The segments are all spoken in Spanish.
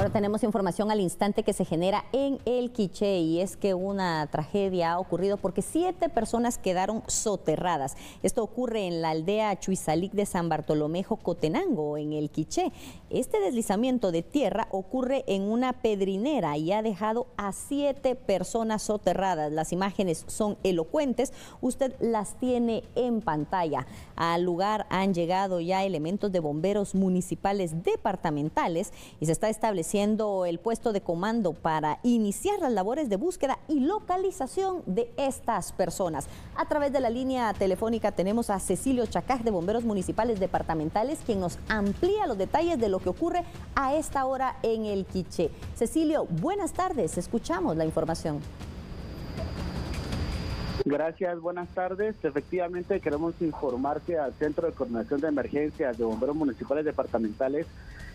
Ahora tenemos información al instante que se genera en el Quiché y es que una tragedia ha ocurrido porque siete personas quedaron soterradas. Esto ocurre en la aldea Chuizalic de San Bartolomé Cotenango, en el Quiché. Este deslizamiento de tierra ocurre en una pedrinera y ha dejado a siete personas soterradas. Las imágenes son elocuentes, usted las tiene en pantalla. Al lugar han llegado ya elementos de bomberos municipales departamentales y se está estableciendo siendo el puesto de comando para iniciar las labores de búsqueda y localización de estas personas. A través de la línea telefónica tenemos a Cecilio Chacaj de Bomberos Municipales Departamentales, quien nos amplía los detalles de lo que ocurre a esta hora en el Quiché. Cecilio, buenas tardes, escuchamos la información. Gracias, buenas tardes. Efectivamente, queremos informar que al Centro de Coordinación de Emergencias de Bomberos Municipales Departamentales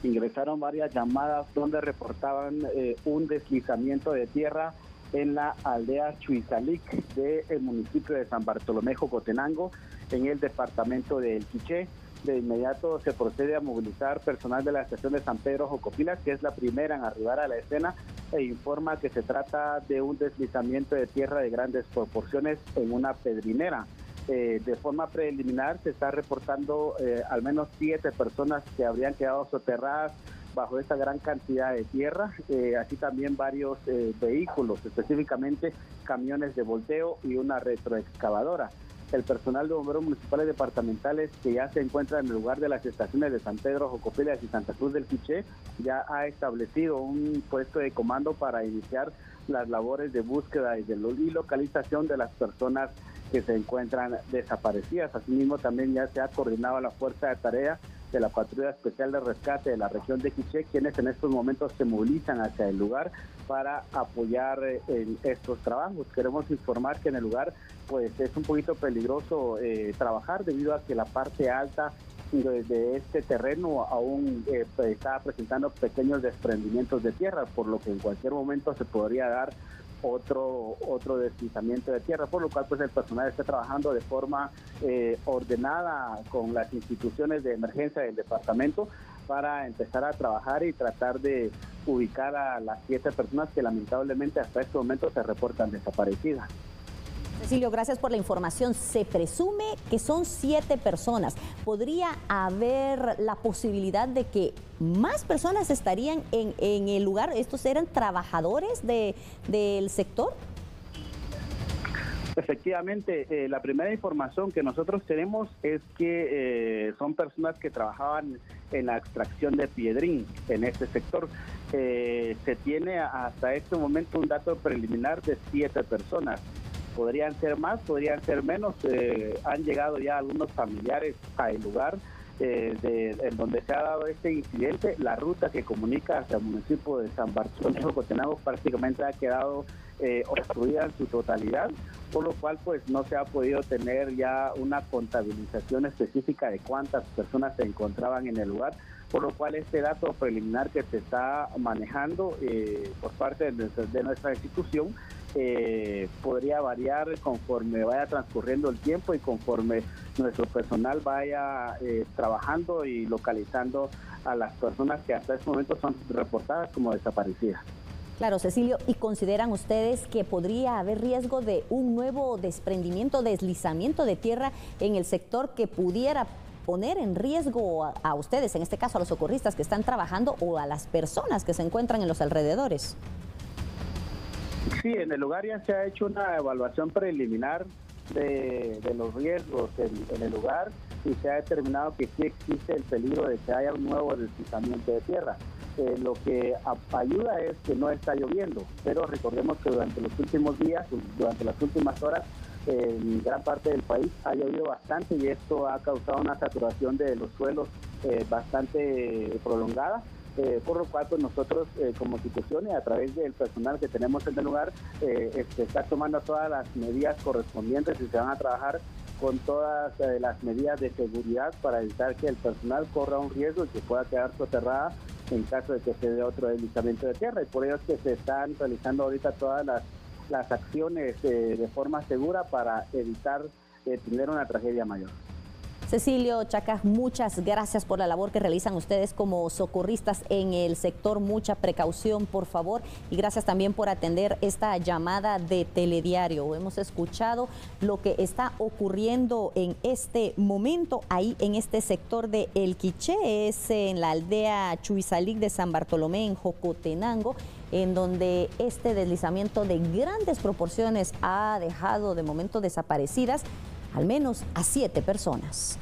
ingresaron varias llamadas donde reportaban eh, un deslizamiento de tierra en la aldea Chuizalic del municipio de San Bartolomé Jocotenango, en el departamento de El Quiché. De inmediato se procede a movilizar personal de la estación de San Pedro Jocopilas, que es la primera en arribar a la escena, e informa que se trata de un deslizamiento de tierra de grandes proporciones en una pedrinera. Eh, de forma preliminar se está reportando eh, al menos siete personas que habrían quedado soterradas bajo esta gran cantidad de tierra, eh, así también varios vehículos, específicamente camiones de volteo y una retroexcavadora. El personal de bomberos municipales departamentales que ya se encuentra en el lugar de las estaciones de San Pedro, Jocopilas y Santa Cruz del Quiché ya ha establecido un puesto de comando para iniciar las labores de búsqueda y de localización de las personas que se encuentran desaparecidas. Asimismo, también ya se ha coordinado la fuerza de tarea de la Patrulla Especial de Rescate de la región de Quiché, quienes en estos momentos se movilizan hacia el lugar para apoyar eh, en estos trabajos. Queremos informar que en el lugar pues es un poquito peligroso eh, trabajar debido a que la parte alta de, este terreno aún eh, está presentando pequeños desprendimientos de tierra, por lo que en cualquier momento se podría dar otro otro deslizamiento de tierra, por lo cual pues el personal está trabajando de forma eh, ordenada con las instituciones de emergencia del departamento para empezar a trabajar y tratar de ubicar a las siete personas que lamentablemente hasta este momento se reportan desaparecidas. Cecilio, gracias por la información. Se presume que son siete personas. ¿Podría haber la posibilidad de que más personas estarían en, el lugar? ¿Estos eran trabajadores del sector? Efectivamente, eh, la primera información que nosotros tenemos es que eh, son personas que trabajaban en la extracción de piedrín en este sector. Eh, se tiene hasta este momento un dato preliminar de siete personas podrían ser más, podrían ser menos. Eh, han llegado ya algunos familiares al lugar eh, en donde se ha dado este incidente. La ruta que comunica hacia el municipio de San Bartolomé Cotenango prácticamente ha quedado eh, obstruida en su totalidad, por lo cual pues no se ha podido tener ya una contabilización específica de cuántas personas se encontraban en el lugar por lo cual este dato preliminar que se está manejando por parte de nuestra institución eh, podría variar conforme vaya transcurriendo el tiempo y conforme nuestro personal vaya eh, trabajando y localizando a las personas que hasta este momento son reportadas como desaparecidas. Claro, Cecilio, ¿y consideran ustedes que podría haber riesgo de un nuevo desprendimiento, deslizamiento de tierra en el sector que pudiera poner en riesgo a, a ustedes, en este caso a los socorristas que están trabajando o a las personas que se encuentran en los alrededores? Sí, en el lugar ya se ha hecho una evaluación preliminar de, los riesgos en, el lugar y se ha determinado que sí existe el peligro de que haya un nuevo deslizamiento de tierra. Eh, lo que ayuda es que no está lloviendo, pero recordemos que durante los últimos días, durante las últimas horas, en gran parte del país ha llovido bastante y esto ha causado una saturación de los suelos eh, bastante prolongada eh, por lo cual pues nosotros eh, como institución y a través del personal que tenemos en el lugar eh, este, está tomando todas las medidas correspondientes y se van a trabajar con todas las medidas de seguridad para evitar que el personal corra un riesgo y que pueda quedar soterrada en caso de que se dé otro deslizamiento de tierra y por ello es que se están realizando ahorita todas las acciones de forma segura para evitar tener una tragedia mayor. Cecilio Chacas, muchas gracias por la labor que realizan ustedes como socorristas en el sector. Mucha precaución, por favor. Y gracias también por atender esta llamada de telediario. Hemos escuchado lo que está ocurriendo en este momento ahí en este sector de El Quiché, es en la aldea Chuizalic de San Bartolomé, en Jocotenango en donde este deslizamiento de grandes proporciones ha dejado de momento desaparecidas al menos a siete personas.